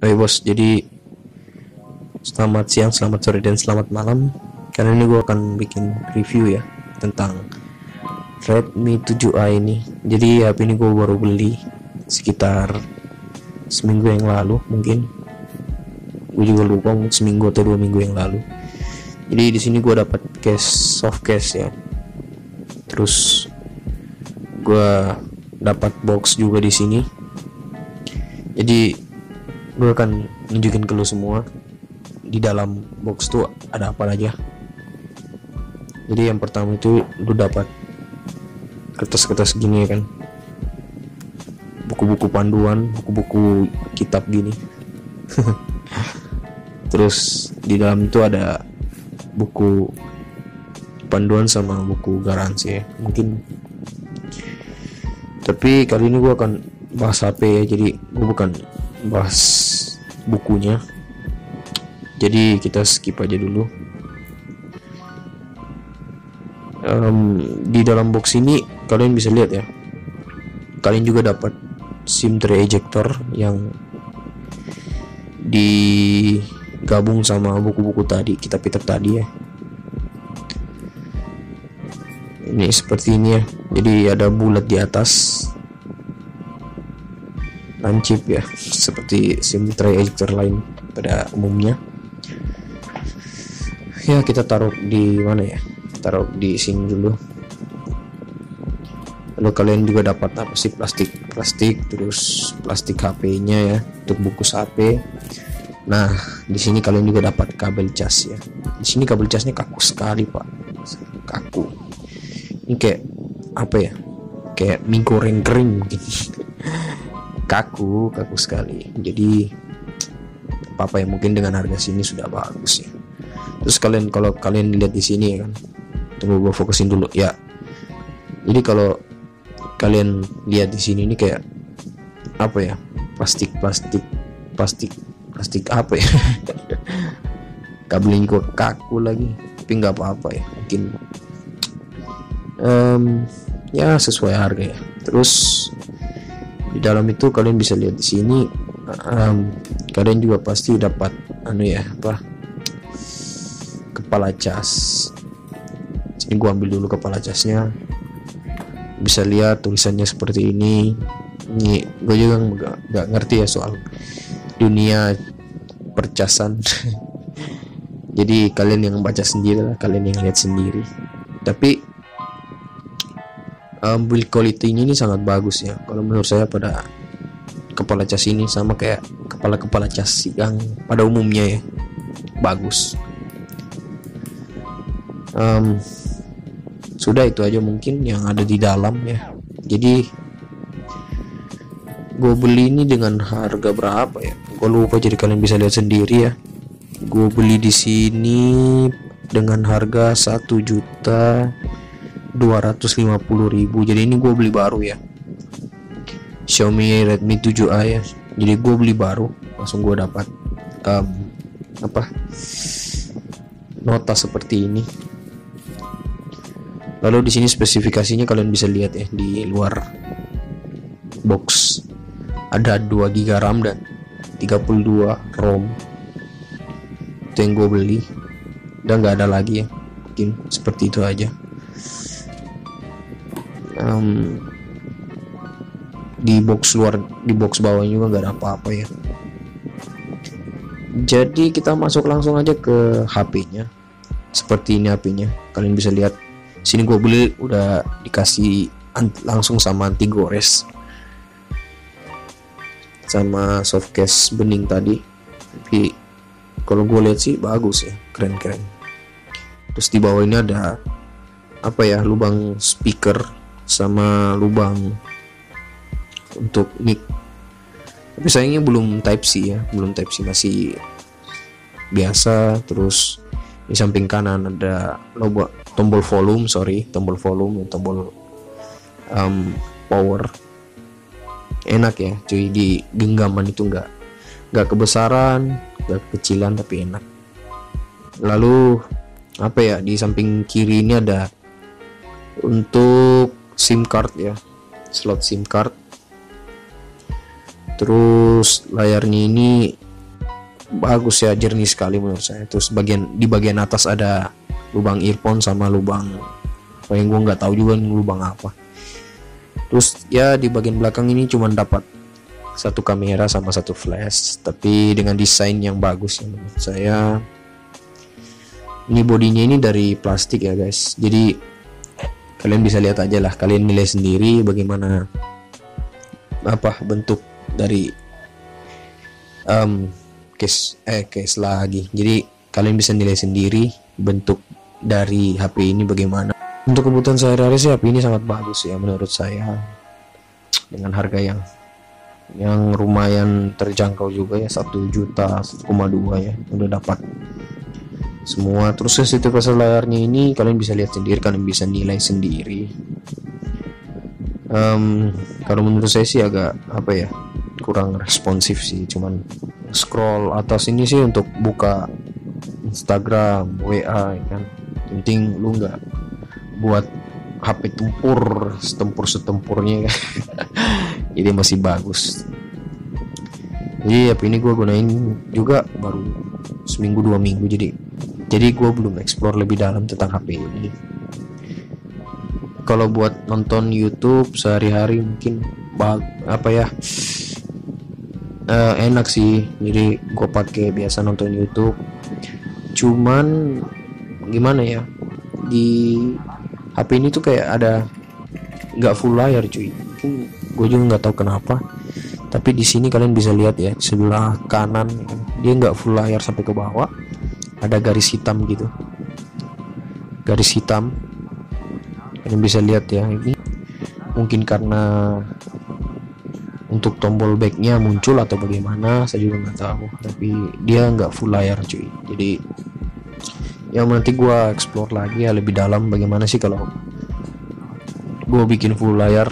Oke bos, jadi selamat siang, selamat sore, dan selamat malam. Karena ini gue akan bikin review ya tentang Redmi 7A ini. Jadi HP ini gue baru beli sekitar seminggu yang lalu mungkin. Gue juga lupa seminggu atau dua minggu yang lalu. Jadi di sini gue dapat case soft case ya. Terus gue dapat box juga di sini. Jadi gue akan nunjukin ke lu semua di dalam box tuh ada apa aja. Jadi yang pertama itu lu dapat kertas-kertas gini ya kan? Buku-buku panduan buku-buku kitab gini. Terus di dalam itu ada buku panduan sama buku garansi ya mungkin. Tapi kali ini gue akan bahas HP ya. Jadi gue bukan bahas bukunya. Jadi kita skip aja dulu. Um, di dalam box ini kalian bisa lihat ya. Kalian juga dapat SIM tray ejector yang digabung sama buku-buku tadi kitab-kitab tadi ya. Ini seperti ini ya. Jadi ada bulat di atas lancip ya seperti SIM tray ejector lain pada umumnya. Ya kita taruh di mana ya? Taruh di sini dulu. Lalu kalian juga dapat apa sih? Plastik plastik terus plastik HP-nya ya untuk bungkus HP nah di sini kalian juga dapat kabel cas ya. Di sini kabel casnya kaku sekali pak. Kaku. Ini kayak apa ya? Kayak mie goreng kering mungkin kaku kaku sekali. Jadi apa yang mungkin dengan harga sini sudah bagus ya. Terus kalian kalau kalian lihat di sini ya kan tunggu gue fokusin dulu ya. Jadi kalau kalian lihat di sini ini kayak apa ya plastik plastik plastik plastik apa ya? Kabelnya gue kaku lagi tapi nggak apa-apa ya mungkin. Um, ya sesuai harga ya. Terus di dalam itu kalian bisa lihat di sini um, kalian juga pasti dapat anu ya apa kepala cas. Sini gua ambil dulu kepala casnya. Bisa lihat tulisannya seperti ini. Ini gue juga nggak ngerti ya soal dunia percasan. Jadi kalian yang baca sendiri lah kalian yang lihat sendiri. Tapi um, build quality ini, ini sangat bagus ya. Kalau menurut saya pada kepala cas ini sama kayak kepala-kepala cas yang pada umumnya ya bagus. Um, sudah itu aja mungkin yang ada di dalam ya. Jadi gue beli ini dengan harga berapa ya? Gue lupa jadi kalian bisa lihat sendiri ya. Gue beli di sini dengan harga satu juta 250.000 jadi ini gue beli baru ya. Xiaomi Redmi 7A ya. Jadi gue beli baru langsung gue dapat um, apa nota seperti ini. Lalu di sini spesifikasinya kalian bisa lihat ya di luar box. Ada 2 GB RAM dan 32 ROM. Itu yang gue beli. Dan nggak ada lagi ya mungkin seperti itu aja um, di box luar di box bawah juga nggak ada apa-apa ya. Jadi kita masuk langsung aja ke HP-nya seperti ini HP-nya kalian bisa lihat. Sini gue beli udah dikasih langsung sama anti gores. Sama softcase bening tadi. Tapi kalau gue lihat sih bagus ya. Keren-keren. Terus di bawah ini ada apa ya lubang speaker sama lubang untuk mic. Tapi sayangnya belum type C ya belum type C masih biasa. Terus di samping kanan ada logo tombol volume sorry tombol volume tombol um, power. Enak ya cuy di genggaman itu enggak enggak kebesaran enggak kecilan tapi enak. Lalu apa ya di samping kiri ini ada untuk SIM card ya. Slot SIM card. Terus layarnya ini bagus ya jernih sekali menurut saya. Terus bagian di bagian atas ada lubang earphone sama lubang apa yang gue nggak tahu juga nih lubang apa. Terus ya di bagian belakang ini cuma dapat satu kamera sama satu flash tapi dengan desain yang bagus ya menurut saya. Ini bodinya ini dari plastik ya guys. Jadi kalian bisa lihat aja lah kalian nilai sendiri bagaimana apa bentuk dari um, case eh case lagi. Jadi kalian bisa nilai sendiri bentuk dari HP ini bagaimana. Untuk kebutuhan sehari-hari sih HP ini sangat bagus ya menurut saya. Dengan harga yang yang lumayan terjangkau juga ya satu juta 1,2 ya udah dapat semua. Terus sensitif layarnya ini kalian bisa lihat sendiri kalian bisa nilai sendiri. Um, kalau menurut saya sih agak apa ya kurang responsif sih. Cuman scroll atas ini sih untuk buka Instagram WA ya kan. Penting lu nggak buat HP tempur setempur setempurnya kan jadi masih bagus. Jadi HP ini gue gunain juga baru seminggu dua minggu jadi jadi gue belum explore lebih dalam tentang HP ini. Kalau buat nonton YouTube sehari-hari mungkin apa ya uh, enak sih. Jadi gue pakai biasa nonton YouTube. Cuman gimana ya di HP ini tuh kayak ada nggak full layar cuy. Gue juga nggak tahu kenapa. Tapi di sini kalian bisa lihat ya sebelah kanan dia nggak full layar sampai ke bawah ada garis hitam gitu. Garis hitam. Kalian bisa lihat ya ini. Mungkin karena untuk tombol backnya muncul atau bagaimana saya juga nggak tahu. Tapi dia nggak full layar cuy. Jadi yang nanti gue explore lagi ya lebih dalam bagaimana sih kalau gue bikin full layar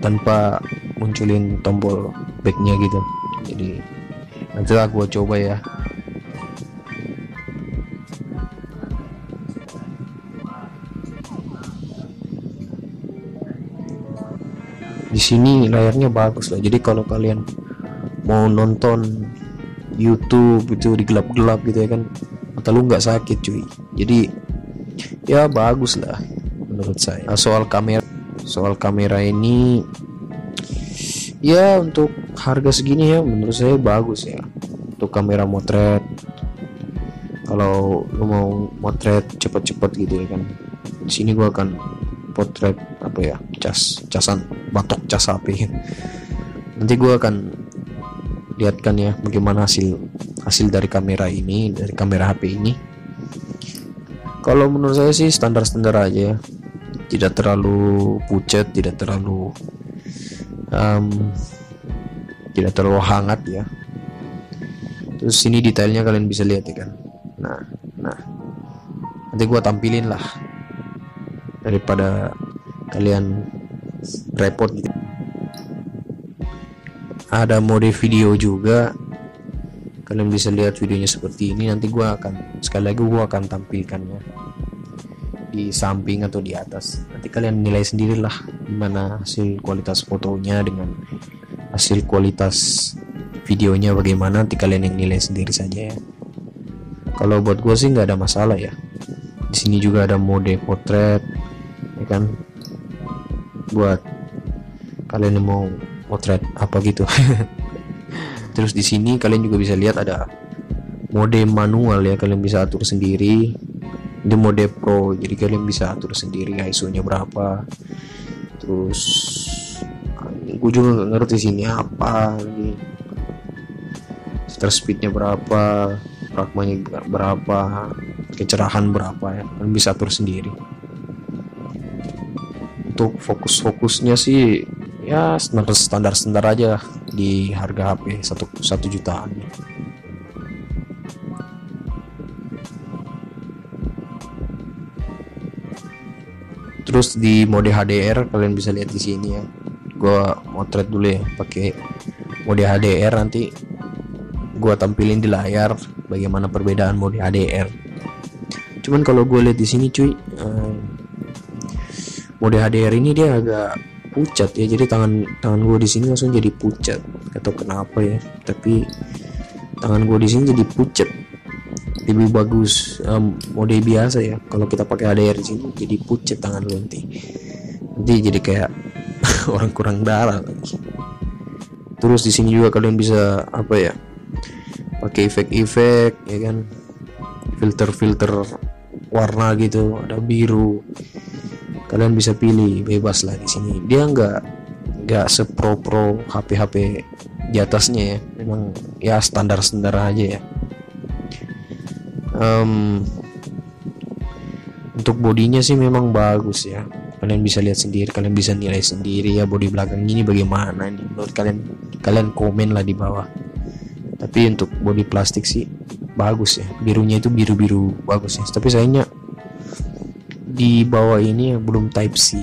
tanpa munculin tombol backnya gitu. Jadi nanti gue coba ya sini layarnya bagus lah. Jadi kalau kalian mau nonton YouTube itu di gelap-gelap gitu ya kan atau lu nggak sakit cuy. Jadi ya bagus lah menurut saya. Nah, soal kamera soal kamera ini ya untuk harga segini ya menurut saya bagus ya. Untuk kamera motret. Kalau lu mau motret cepet-cepet gitu ya kan di sini gua akan potret apa ya cas casan batok cas HP nanti gue akan lihatkan ya bagaimana hasil hasil dari kamera ini dari kamera HP ini. Kalau menurut saya sih standar-standar aja ya. Tidak terlalu pucat tidak terlalu um, tidak terlalu hangat ya. Terus sini detailnya kalian bisa lihat ya kan? Nah nah. Nanti gua tampilin lah daripada kalian repot gitu. Ada mode video juga. Kalian bisa lihat videonya seperti ini. Nanti gua akan sekali lagi gua akan tampilkannya di samping atau di atas. Nanti kalian nilai sendirilah gimana hasil kualitas fotonya dengan hasil kualitas videonya bagaimana. Nanti kalian yang nilai sendiri saja ya. Kalau buat gue sih nggak ada masalah ya. Di sini juga ada mode potret ya kan buat kalian yang mau potret apa gitu. Terus di sini kalian juga bisa lihat ada mode manual ya kalian bisa atur sendiri. Di mode pro jadi kalian bisa atur sendiri ISO nya berapa. Terus gue juga nggak ngerti sini apa lagi shutter speednya berapa pragmanya berapa kecerahan berapa ya. Kalian bisa atur sendiri untuk fokus-fokusnya sih ya standar standar standar aja di harga HP satu satu jutaan. Terus di mode HDR kalian bisa lihat di sini ya. Gua motret dulu ya pakai mode HDR nanti. Gua tampilin di layar bagaimana perbedaan mode HDR cuman kalau gue lihat di sini cuy eh, mode HDR ini dia agak pucat ya jadi tangan tangan gue di sini langsung jadi pucat. Atau kenapa ya tapi tangan gue di sini jadi pucet lebih bagus um, mode biasa ya. Kalau kita pakai HDR di sini jadi pucet tangan lu nanti. Nanti jadi kayak orang kurang darah lagi. Terus di sini juga kalian bisa apa ya pakai efek-efek ya kan? Filter-filter warna gitu ada biru kalian bisa pilih bebas lah di sini. Dia nggak nggak sepro pro HP HP di atasnya ya. Memang ya standar standar aja ya. Um, untuk bodinya sih memang bagus ya. Kalian bisa lihat sendiri kalian bisa nilai sendiri ya body belakang ini bagaimana nih menurut kalian kalian komen lah di bawah. Tapi untuk body plastik sih bagus ya. Birunya itu biru biru bagus ya. Tapi sayangnya di bawah ini belum type C.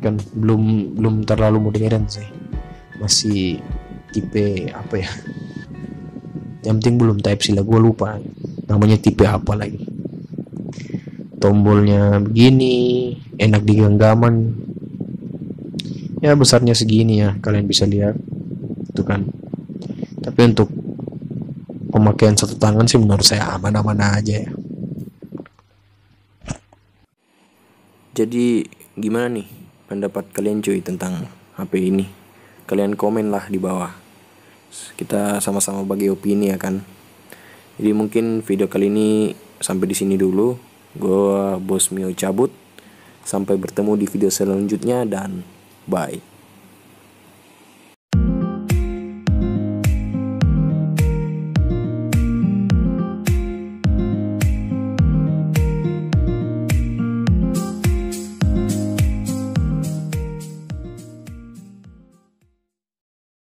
Kan belum belum terlalu modern sih. Masih tipe apa ya? Yang penting belum type C lah gue lupa. Namanya tipe apa lagi? Tombolnya begini enak di genggaman. Ya besarnya segini ya kalian bisa lihat. Itu kan. Tapi untuk pemakaian satu tangan sih menurut saya aman-aman aja ya jadi gimana nih pendapat kalian cuy tentang HP ini? Kalian komen lah di bawah. Kita sama-sama bagi opini ya kan? Jadi mungkin video kali ini sampai di sini dulu. Gue bos Mio cabut. Sampai bertemu di video selanjutnya dan bye